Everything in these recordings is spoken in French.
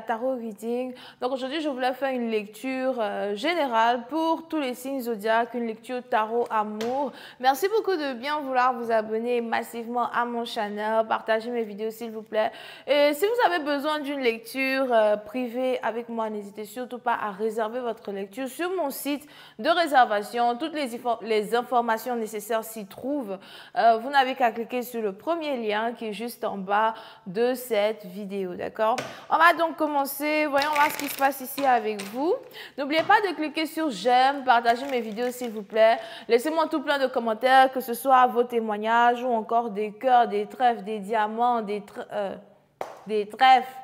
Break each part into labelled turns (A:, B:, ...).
A: Tarot Reading. Donc aujourd'hui, je voulais faire une lecture euh, générale pour tous les signes zodiaques, une lecture tarot amour. Merci beaucoup de bien vouloir vous abonner massivement à mon channel, partager mes vidéos s'il vous plaît. Et si vous avez besoin d'une lecture euh, privée avec moi, n'hésitez surtout pas à réserver votre lecture sur mon site de réservation. Toutes les, les informations nécessaires s'y trouvent. Euh, vous n'avez qu'à cliquer sur le premier lien qui est juste en bas de cette vidéo, d'accord? On va donc commencer. Voyons voir ce qui se passe ici avec vous. N'oubliez pas de cliquer sur j'aime, partager mes vidéos s'il vous plaît. Laissez-moi tout plein de commentaires, que ce soit vos témoignages ou encore des cœurs, des trèfles, des diamants, des, euh, des trèfles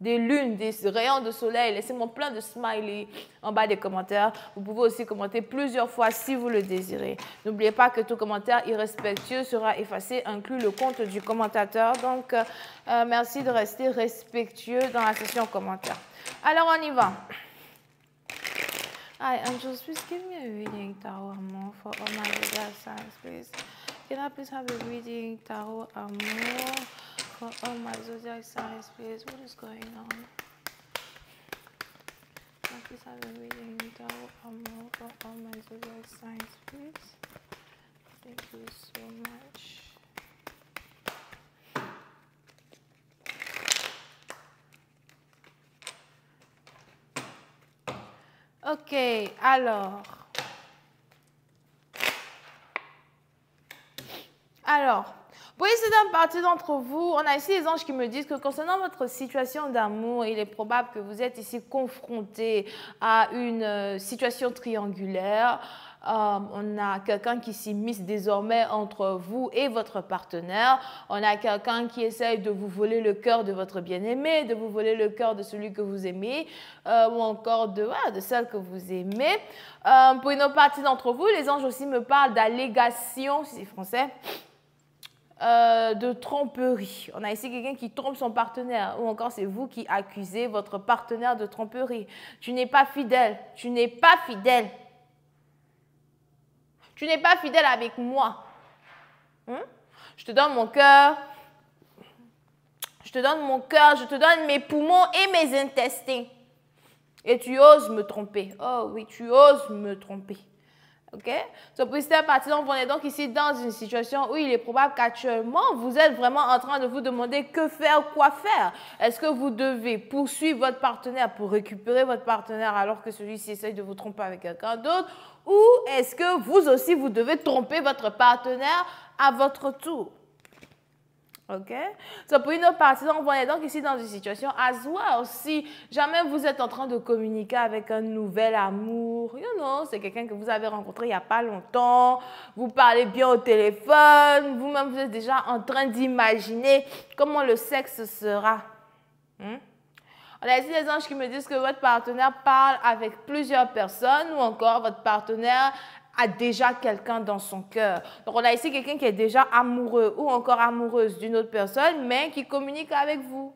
A: des lunes, des rayons de soleil. Laissez-moi plein de smileys en bas des commentaires. Vous pouvez aussi commenter plusieurs fois si vous le désirez. N'oubliez pas que tout commentaire irrespectueux sera effacé, inclut le compte du commentateur. Donc, euh, merci de rester respectueux dans la session commentaire. Alors, on y va. Hi, Angels, please give me a reading tarot amour for all my please. Can I please have a reading tarot amour? All my zodiac signs, please. What is going on? Please have a reading tarot amor for all my zodiac signs, please. Thank you so much. Ok, alors. Alors, pour une partie d'entre vous, on a ici les anges qui me disent que concernant votre situation d'amour, il est probable que vous êtes ici confronté à une euh, situation triangulaire. Euh, on a quelqu'un qui s'immisce désormais entre vous et votre partenaire. On a quelqu'un qui essaye de vous voler le cœur de votre bien-aimé, de vous voler le cœur de celui que vous aimez, euh, ou encore de, de celle que vous aimez. pour une autre partie d'entre vous, les anges aussi me parlent d'allégations, si c'est français, euh, de tromperie. On a ici quelqu'un qui trompe son partenaire ou encore c'est vous qui accusez votre partenaire de tromperie. Tu n'es pas fidèle. Tu n'es pas fidèle. Tu n'es pas fidèle avec moi. Hein? Je te donne mon cœur. Je te donne mon cœur. Je te donne mes poumons et mes intestins. Et tu oses me tromper. Oh oui, tu oses me tromper. OK? So, on est donc ici dans une situation où il est probable qu'actuellement, vous êtes vraiment en train de vous demander que faire, quoi faire. Est-ce que vous devez poursuivre votre partenaire pour récupérer votre partenaire alors que celui-ci essaye de vous tromper avec quelqu'un d'autre? Ou est-ce que vous aussi, vous devez tromper votre partenaire à votre tour? OK? So, pour une autre partie, on voit donc ici dans une situation as well. Si jamais vous êtes en train de communiquer avec un nouvel amour, you know, c'est quelqu'un que vous avez rencontré il n'y a pas longtemps, vous parlez bien au téléphone, vous-même vous êtes déjà en train d'imaginer comment le sexe sera. Hmm? On a ici des anges qui me disent que votre partenaire parle avec plusieurs personnes ou encore votre partenaire a déjà quelqu'un dans son cœur. Donc, on a ici quelqu'un qui est déjà amoureux ou encore amoureuse d'une autre personne, mais qui communique avec vous.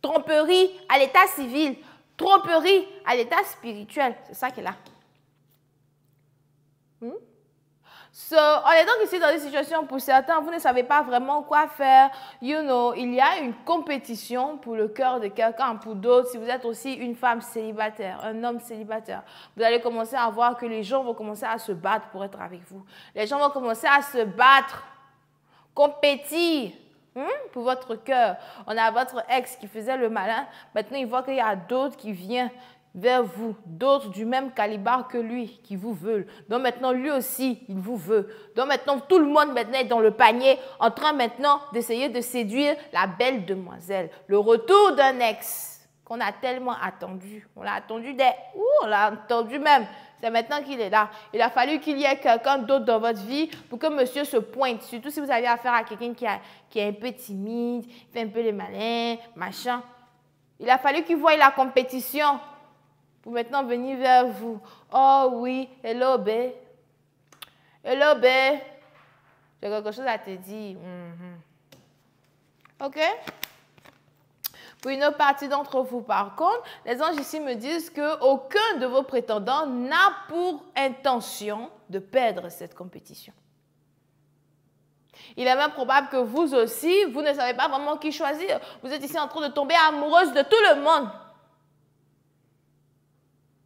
A: Tromperie à l'état civil, tromperie à l'état spirituel. C'est ça qu'elle a. Hmm? So, on est donc ici dans une situation pour certains, vous ne savez pas vraiment quoi faire. You know, il y a une compétition pour le cœur de quelqu'un. Pour d'autres, si vous êtes aussi une femme célibataire, un homme célibataire, vous allez commencer à voir que les gens vont commencer à se battre pour être avec vous. Les gens vont commencer à se battre, compétir. Hmm, pour votre cœur. On a votre ex qui faisait le malin. Maintenant, il voit qu'il y a d'autres qui viennent vers vous, d'autres du même calibre que lui qui vous veulent. Donc maintenant, lui aussi, il vous veut. Donc maintenant, tout le monde maintenant est dans le panier, en train maintenant d'essayer de séduire la belle demoiselle. Le retour d'un ex qu'on a tellement attendu. On l'a attendu des... Ouh, on l'a attendu même. C'est maintenant qu'il est là. Il a fallu qu'il y ait quelqu'un d'autre dans votre vie pour que monsieur se pointe. Surtout si vous avez affaire à quelqu'un qui, est un peu timide, fait un peu les malins, machin. Il a fallu qu'il voie la compétition pour maintenant venir vers vous. Oh oui, hello, bé. Hello, bé. J'ai quelque chose à te dire. Mhm. OK? Pour une autre partie d'entre vous, par contre, les anges ici me disent qu'aucun de vos prétendants n'a pour intention de perdre cette compétition. Il est même probable que vous aussi, vous ne savez pas vraiment qui choisir. Vous êtes ici en train de tomber amoureuse de tout le monde.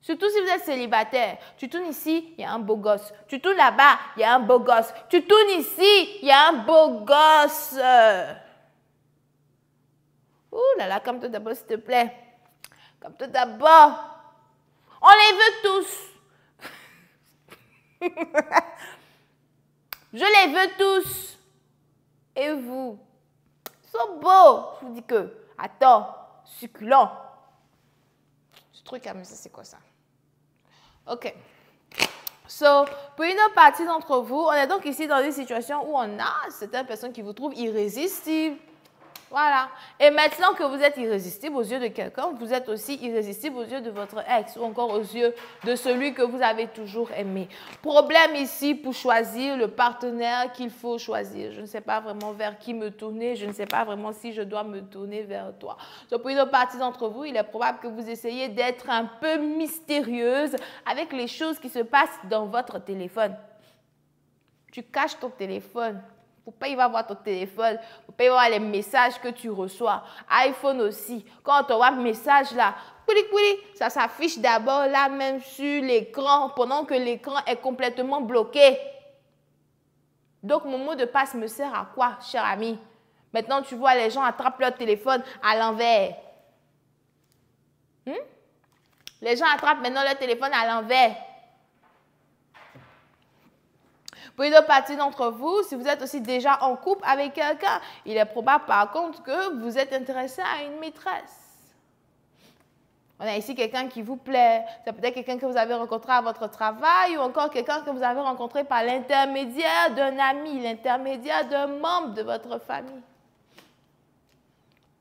A: Surtout si vous êtes célibataire. Tu tournes ici, il y a un beau gosse. Tu tournes là-bas, il y a un beau gosse. Tu tournes ici, il y a un beau gosse. Ouh là là, comme toi d'abord, s'il te plaît. Comme toi d'abord. On les veut tous. Je les veux tous. Et vous? Ils sont beaux. Je vous dis que, attends, succulent. Ce truc à ça, c'est quoi ça? OK. So, pour une partie d'entre vous, on est donc ici dans une situation où on a certaines personnes qui vous trouvent irrésistibles, voilà. Et maintenant que vous êtes irrésistible aux yeux de quelqu'un, vous êtes aussi irrésistible aux yeux de votre ex ou encore aux yeux de celui que vous avez toujours aimé. Problème ici pour choisir le partenaire qu'il faut choisir. Je ne sais pas vraiment vers qui me tourner. Je ne sais pas vraiment si je dois me tourner vers toi. Donc pour une partie d'entre vous, il est probable que vous essayiez d'être un peu mystérieuse avec les choses qui se passent dans votre téléphone. Tu caches ton téléphone faut pas y voir ton téléphone, faut pas y voir les messages que tu reçois. iPhone aussi, quand on voit un message là, ça s'affiche d'abord là même sur l'écran pendant que l'écran est complètement bloqué. Donc mon mot de passe me sert à quoi, cher ami? Maintenant tu vois les gens attrapent leur téléphone à l'envers. Hmm? Les gens attrapent maintenant leur téléphone à l'envers. Pour une partie d'entre vous, si vous êtes aussi déjà en couple avec quelqu'un, il est probable par contre que vous êtes intéressé à une maîtresse. On a ici quelqu'un qui vous plaît. C'est peut-être quelqu'un que vous avez rencontré à votre travail ou encore quelqu'un que vous avez rencontré par l'intermédiaire d'un ami, l'intermédiaire d'un membre de votre famille.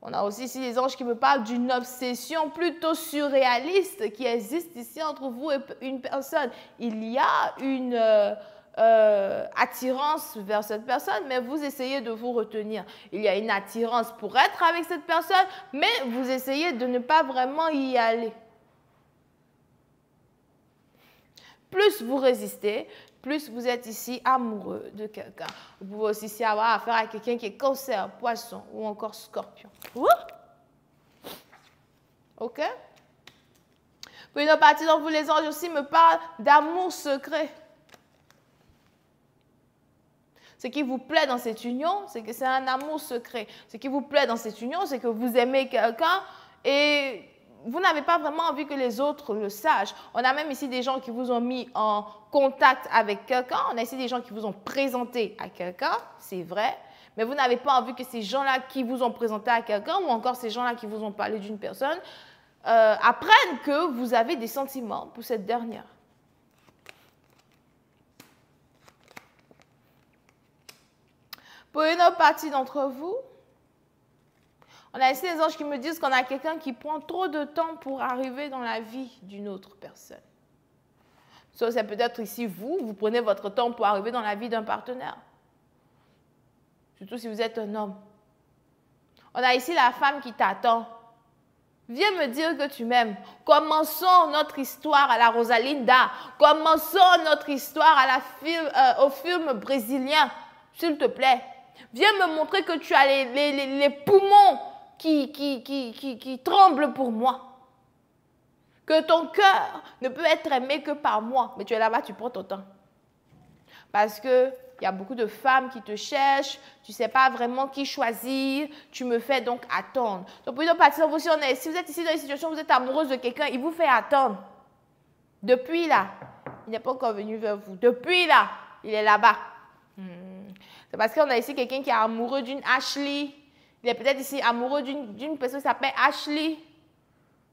A: On a aussi ici les anges qui me parlent d'une obsession plutôt surréaliste qui existe ici entre vous et une personne. Il y a une... Euh, euh, attirance vers cette personne, mais vous essayez de vous retenir. Il y a une attirance pour être avec cette personne, mais vous essayez de ne pas vraiment y aller. Plus vous résistez, plus vous êtes ici amoureux de quelqu'un. Vous pouvez aussi ici avoir affaire à quelqu'un qui est cancer, poisson ou encore scorpion. OK? Pour une partie d'entre vous, les anges aussi me parlent d'amour secret. Ce qui vous plaît dans cette union, c'est que c'est un amour secret. Ce qui vous plaît dans cette union, c'est que vous aimez quelqu'un et vous n'avez pas vraiment envie que les autres le sachent. On a même ici des gens qui vous ont mis en contact avec quelqu'un. On a ici des gens qui vous ont présenté à quelqu'un, c'est vrai. Mais vous n'avez pas envie que ces gens-là qui vous ont présenté à quelqu'un ou encore ces gens-là qui vous ont parlé d'une personne euh, apprennent que vous avez des sentiments pour cette dernière. Pour une autre partie d'entre vous, on a ici des anges qui me disent qu'on a quelqu'un qui prend trop de temps pour arriver dans la vie d'une autre personne. Ça, c'est peut-être ici vous, vous prenez votre temps pour arriver dans la vie d'un partenaire. Surtout si vous êtes un homme. On a ici la femme qui t'attend. Viens me dire que tu m'aimes. Commençons notre histoire à la Rosalinda. Commençons notre histoire euh, au film brésilien. S'il te plaît. Viens me montrer que tu as les, poumons qui, qui, qui, qui tremblent pour moi. Que ton cœur ne peut être aimé que par moi. Mais tu es là-bas, tu prends ton temps. Parce que il y a beaucoup de femmes qui te cherchent, tu ne sais pas vraiment qui choisir, tu me fais donc attendre. Donc, pour une partie, vous, si, si vous êtes ici dans une situation où vous êtes amoureuse de quelqu'un, il vous fait attendre. Depuis là, il n'est pas encore venu vers vous. Depuis là, il est là-bas. Parce qu'on a ici quelqu'un qui est amoureux d'une Ashley. Il est peut-être ici amoureux d'une personne qui s'appelle Ashley.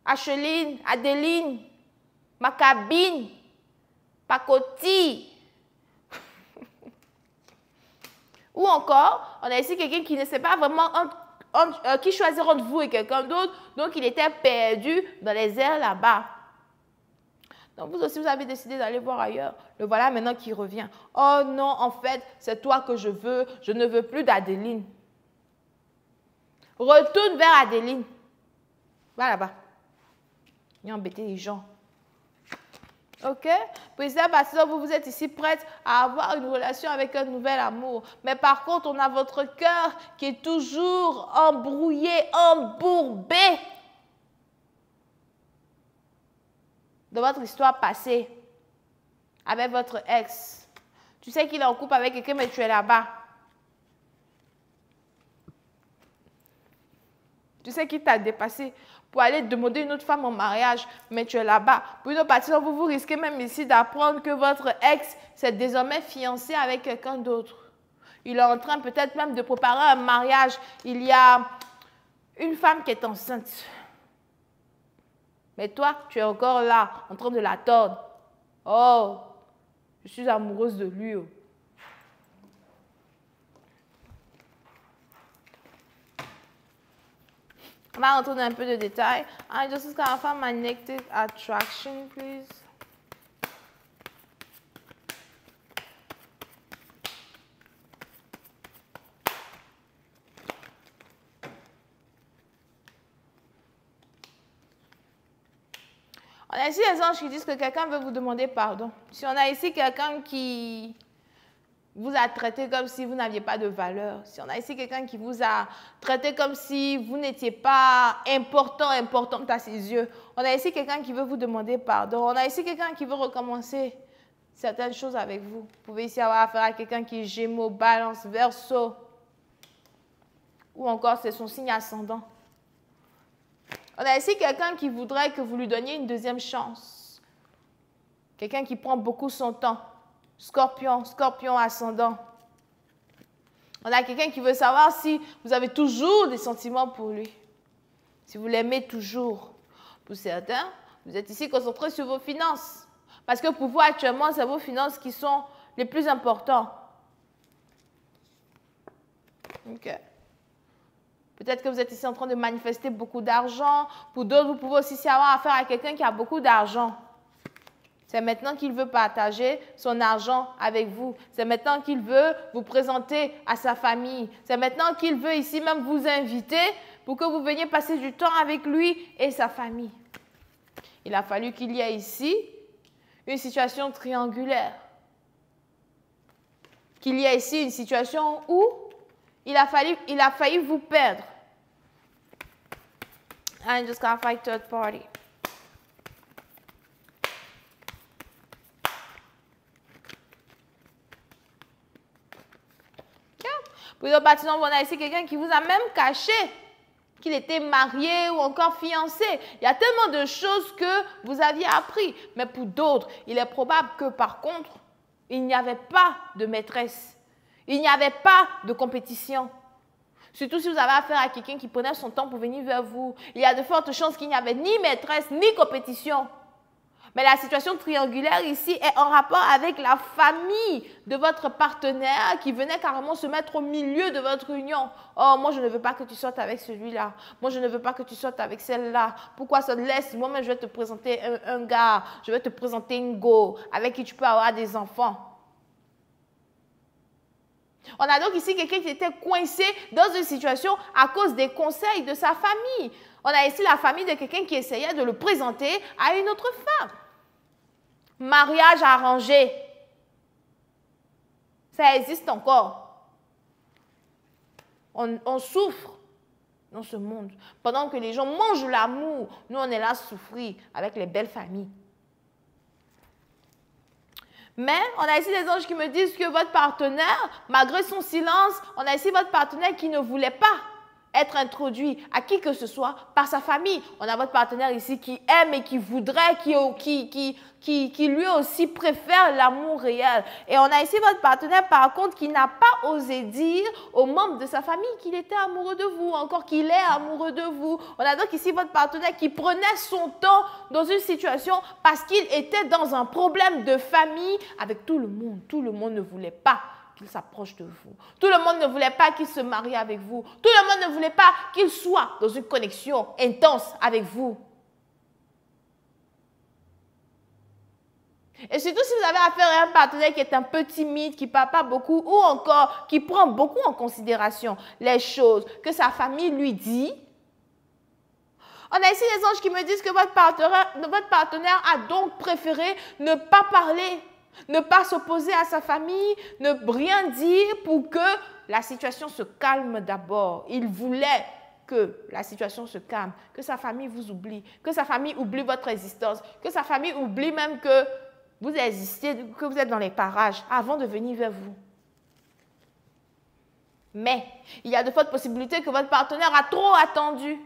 A: Asheline, Adeline, Macabine, Pacoti. Ou encore, on a ici quelqu'un qui ne sait pas vraiment euh, qui choisir entre vous et quelqu'un d'autre, donc il était perdu dans les airs là-bas. Donc vous aussi, vous avez décidé d'aller voir ailleurs. Le voilà maintenant qui revient. Oh non, en fait, c'est toi que je veux. Je ne veux plus d'Adéline. Retourne vers Adéline. Va là-bas. Il a embêté les gens. Ok? Que vous, vous êtes ici prête à avoir une relation avec un nouvel amour. Mais par contre, on a votre cœur qui est toujours embrouillé, embourbé de votre histoire passée avec votre ex. Tu sais qu'il est en couple avec quelqu'un, mais tu es là-bas. Tu sais qu'il t'a dépassé pour aller demander une autre femme en mariage, mais tu es là-bas. Pour une partie, vous, vous risquez même ici d'apprendre que votre ex s'est désormais fiancé avec quelqu'un d'autre. Il est en train peut-être même de préparer un mariage. Il y a une femme qui est enceinte. Mais toi, tu es encore là, en train de l'attendre. Oh, je suis amoureuse de lui. Oh. On va rentrer dans un peu de détails. I just gonna find magnetic attraction, please? On a ici les anges qui disent que quelqu'un veut vous demander pardon. Si on a ici quelqu'un qui vous a traité comme si vous n'aviez pas de valeur, si on a ici quelqu'un qui vous a traité comme si vous n'étiez pas important, importante à ses yeux, on a ici quelqu'un qui veut vous demander pardon, on a ici quelqu'un qui veut recommencer certaines choses avec vous. Vous pouvez ici avoir affaire à quelqu'un qui est Gémeaux, Balance, Verseau, ou encore c'est son signe ascendant. On a ici quelqu'un qui voudrait que vous lui donniez une deuxième chance. Quelqu'un qui prend beaucoup son temps. Scorpion, scorpion ascendant. On a quelqu'un qui veut savoir si vous avez toujours des sentiments pour lui. Si vous l'aimez toujours. Pour certains, vous êtes ici concentré sur vos finances. Parce que pour vous, actuellement, c'est vos finances qui sont les plus importantes. OK. Peut-être que vous êtes ici en train de manifester beaucoup d'argent. Pour d'autres, vous pouvez aussi avoir affaire à quelqu'un qui a beaucoup d'argent. C'est maintenant qu'il veut partager son argent avec vous. C'est maintenant qu'il veut vous présenter à sa famille. C'est maintenant qu'il veut ici même vous inviter pour que vous veniez passer du temps avec lui et sa famille. Il a fallu qu'il y ait ici une situation triangulaire. Qu'il y ait ici une situation où il a, fallu, il a failli vous perdre. I'm just gonna fight third party. Pour le bâtiment, on a ici quelqu'un qui vous a même caché qu'il était marié ou encore fiancé. Il y a tellement de choses que vous aviez appris. Mais pour d'autres, il est probable que par contre, il n'y avait pas de maîtresse. Il n'y avait pas de compétition. Surtout si vous avez affaire à quelqu'un qui prenait son temps pour venir vers vous. Il y a de fortes chances qu'il n'y avait ni maîtresse ni compétition. Mais la situation triangulaire ici est en rapport avec la famille de votre partenaire qui venait carrément se mettre au milieu de votre union. Oh, moi je ne veux pas que tu sortes avec celui-là. Moi je ne veux pas que tu sortes avec celle-là. Pourquoi ça te laisse? Moi-même je vais te présenter un, un, gars. Je vais te présenter une go avec qui tu peux avoir des enfants. On a donc ici quelqu'un qui était coincé dans une situation à cause des conseils de sa famille. On a ici la famille de quelqu'un qui essayait de le présenter à une autre femme mariage arrangé. Ça existe encore. On, souffre dans ce monde. Pendant que les gens mangent l'amour, nous, on est là souffrir avec les belles familles. Mais on a ici des anges qui me disent que votre partenaire, malgré son silence, on a ici votre partenaire qui ne voulait pas être introduit à qui que ce soit par sa famille. On a votre partenaire ici qui aime et qui voudrait, qui, qui, qui, qui, lui aussi préfère l'amour réel. Et on a ici votre partenaire par contre qui n'a pas osé dire aux membres de sa famille qu'il était amoureux de vous, encore qu'il est amoureux de vous. On a donc ici votre partenaire qui prenait son temps dans une situation parce qu'il était dans un problème de famille avec tout le monde. Tout le monde ne voulait pas qu'il s'approche de vous. Tout le monde ne voulait pas qu'il se marie avec vous. Tout le monde ne voulait pas qu'il soit dans une connexion intense avec vous. Et surtout si vous avez affaire à un partenaire qui est un peu timide, qui ne parle pas beaucoup, ou encore qui prend beaucoup en considération les choses que sa famille lui dit, On a ici des anges qui me disent que votre partenaire, votre partenaire a donc préféré ne pas parler, ne pas s'opposer à sa famille, ne rien dire pour que la situation se calme d'abord. Il voulait que la situation se calme, que sa famille vous oublie, que sa famille oublie votre existence, que sa famille oublie même que vous existez, que vous êtes dans les parages avant de venir vers vous. Mais il y a de fortes possibilités que votre partenaire a trop attendu.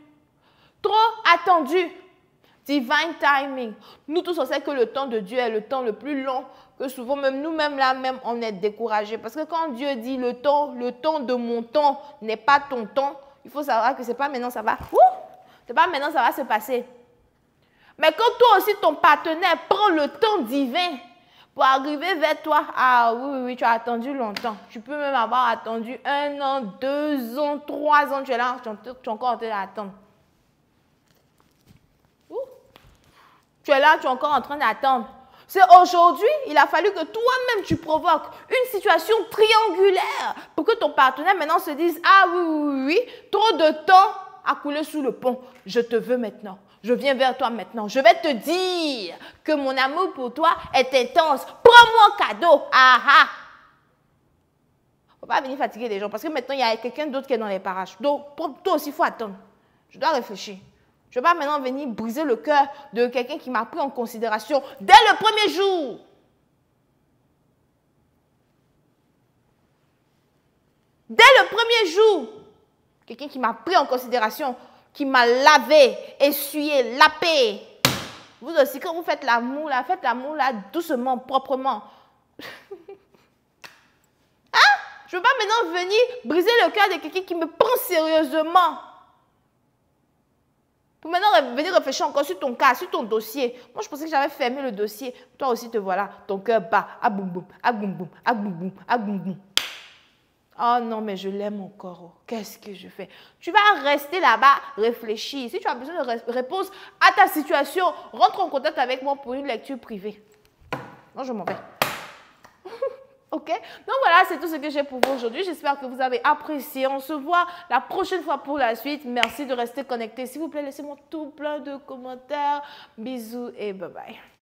A: Trop attendu. Divine timing. Nous tous, on sait que le temps de Dieu est le temps le plus long, que souvent même nous-mêmes là même on est découragés. Parce que quand Dieu dit le temps, le temps de mon temps n'est pas ton temps, il faut savoir que c'est pas maintenant ça va. C'est pas maintenant ça va se passer. Mais quand toi aussi ton partenaire prend le temps divin pour arriver vers toi, ah oui, oui, oui, tu as attendu longtemps. Tu peux même avoir attendu un an, deux ans, trois ans, tu es là, tu es encore en train d'attendre. Tu es là, tu es encore en train d'attendre. C'est aujourd'hui, il a fallu que toi-même tu provoques une situation triangulaire pour que ton partenaire maintenant se dise Ah oui, oui, oui, trop de temps a coulé sous le pont. Je te veux maintenant. Je viens vers toi maintenant. Je vais te dire que mon amour pour toi est intense. Prends-moi cadeau. Ah ah. Faut pas venir fatiguer les gens parce que maintenant il y a quelqu'un d'autre qui est dans les parages. Donc toi aussi il faut attendre. Je dois réfléchir. Je ne vais pas maintenant venir briser le cœur de quelqu'un qui m'a pris en considération dès le premier jour. Dès le premier jour, quelqu'un qui m'a pris en considération, qui m'a lavé, essuyé, lapé. Vous aussi, quand vous faites l'amour, là, faites l'amour là doucement, proprement. hein? Je ne veux pas maintenant venir briser le cœur de quelqu'un qui me prend sérieusement. Pour maintenant venir réfléchir encore sur ton cas, sur ton dossier. Moi, je pensais que j'avais fermé le dossier. Toi aussi, te voilà. Ton cœur bat. Ah boum boum, ah boum boum, ah boum boum, ah boum boum. Oh non, mais je l'aime encore. Oh. Qu'est-ce que je fais? Tu vas rester là-bas, réfléchir. Si tu as besoin de réponse à ta situation, rentre en contact avec moi pour une lecture privée. Non, je m'en vais. Ok? Donc voilà, c'est tout ce que j'ai pour vous aujourd'hui. J'espère que vous avez apprécié. On se voit la prochaine fois pour la suite. Merci de rester connecté. S'il vous plaît, laissez-moi tout plein de commentaires. Bisous et bye bye.